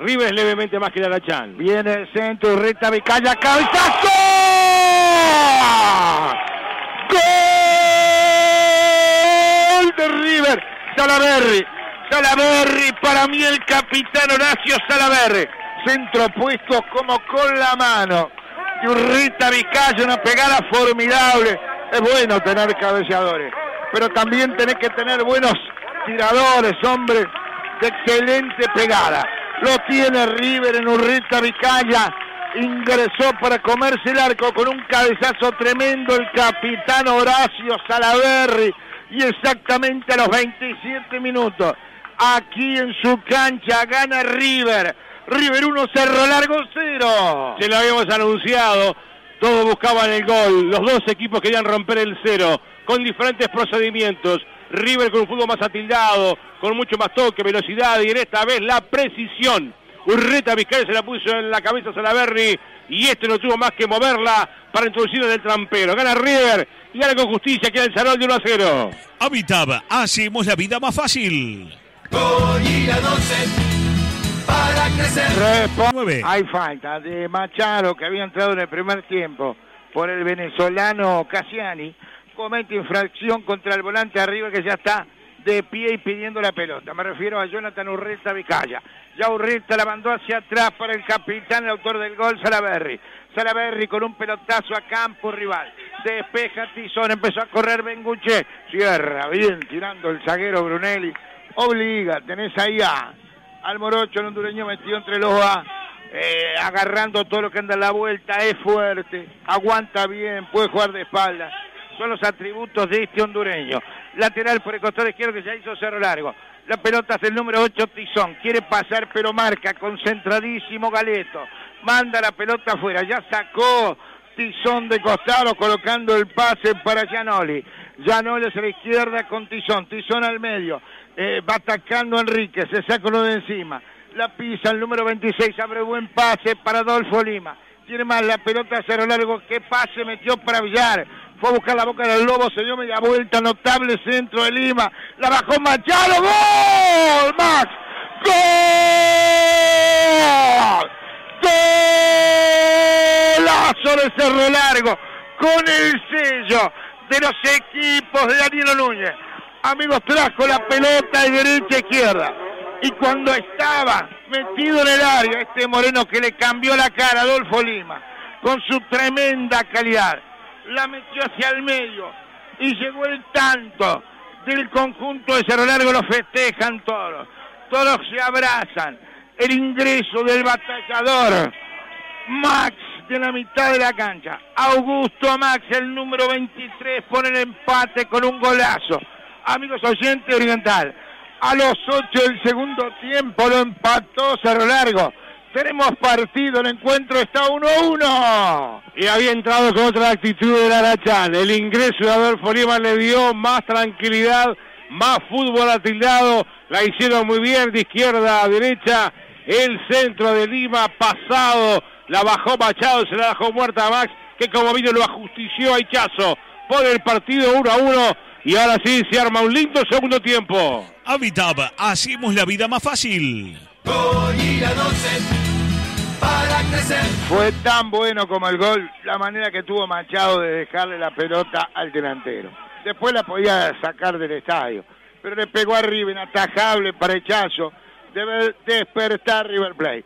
River es levemente más que Arachán. Viene el centro, Rita Vicaya, cabezazo. ¡Gol de River! Salaberry. Salaberry, para mí el capitán Horacio Salaberry. Centro puesto como con la mano. Y Urrita Vizcaya, una pegada formidable. Es bueno tener cabeceadores, pero también tenés que tener buenos tiradores, hombre, de excelente pegada. Lo tiene River en Urrita Vizcaya. Ingresó para comerse el arco con un cabezazo tremendo el capitán Horacio Salaberry. Y exactamente a los 27 minutos, aquí en su cancha, gana River. River 1, Cerro Largo 0. Se lo habíamos anunciado. Todos buscaban el gol. Los dos equipos querían romper el cero con diferentes procedimientos. River con un fútbol más atildado, con mucho más toque, velocidad y en esta vez la precisión. Urreta Vizcaya se la puso en la cabeza a Salaberry y este no tuvo más que moverla para introducirla en el trampero. Gana River y gana con justicia, queda el salón de 1 a 0. Habitab, hacemos la vida más fácil. para crecer. Responde. Nueve. Hay falta de Machado que había entrado en el primer tiempo por el venezolano Cassiani. Comete infracción contra el volante arriba que ya está de pie y pidiendo la pelota. Me refiero a Jonathan Urreta Vicaya. Ya Urreta la mandó hacia atrás para el capitán, el autor del gol, Salaberry. Salaberry con un pelotazo a campo rival. Despeja Tizón, empezó a correr Benguche. Cierra, bien, tirando el zaguero Brunelli. Obliga, tenés ahí a al Morocho, el hondureño metido entre los A, eh, agarrando todo lo que anda a la vuelta, es fuerte, aguanta bien, puede jugar de espalda. Son los atributos de este hondureño. Lateral por el costado izquierdo que ya hizo cerro largo. La pelota es el número 8 Tizón. Quiere pasar pero marca. Concentradísimo Galeto. Manda la pelota afuera. Ya sacó Tizón de costado colocando el pase para Gianoli. Gianoli hacia la izquierda con Tizón. Tizón al medio. Eh, va atacando Enrique. Se saca uno de encima. La pisa el número 26. Abre buen pase para Adolfo Lima. Tiene más la pelota a cerro largo. ¿Qué pase metió para Villar? Fue a buscar la boca del lobo, se dio media vuelta, notable centro de Lima. La bajó Machado, ¡gol! ¡Max! ¡Gol! ¡Golazo de Cerro Largo! Con el sello de los equipos de Danilo Núñez. Amigos, trajo la pelota de derecha a izquierda. Y cuando estaba metido en el área, este moreno que le cambió la cara, Adolfo Lima, con su tremenda calidad, la metió hacia el medio. Y llegó el tanto del conjunto de Cerro Largo, lo festejan todos, todos se abrazan, el ingreso del batallador, Max de la mitad de la cancha, Augusto Max, el número 23, pone el empate con un golazo, amigos oyentes oriental, a los 8 del segundo tiempo lo empató Cerro Largo, tenemos partido, el encuentro está 1 a 1. Y había entrado con otra actitud del Arachán. El ingreso de Adolfo Lima le dio más tranquilidad, más fútbol atildado. La hicieron muy bien de izquierda a derecha. El centro de Lima pasado. La bajó Machado, se la dejó muerta a Max, que como vino lo ajustició a Hichazo. Pone el partido 1 a 1. Y ahora sí se arma un lindo segundo tiempo. Habitab, hacemos la vida más fácil. Goya 12 para crecer. Fue tan bueno como el gol, la manera que tuvo Machado de dejarle la pelota al delantero. Después la podía sacar del estadio, pero le pegó arriba, inatajable para Echazo. Debe despertar River Plate.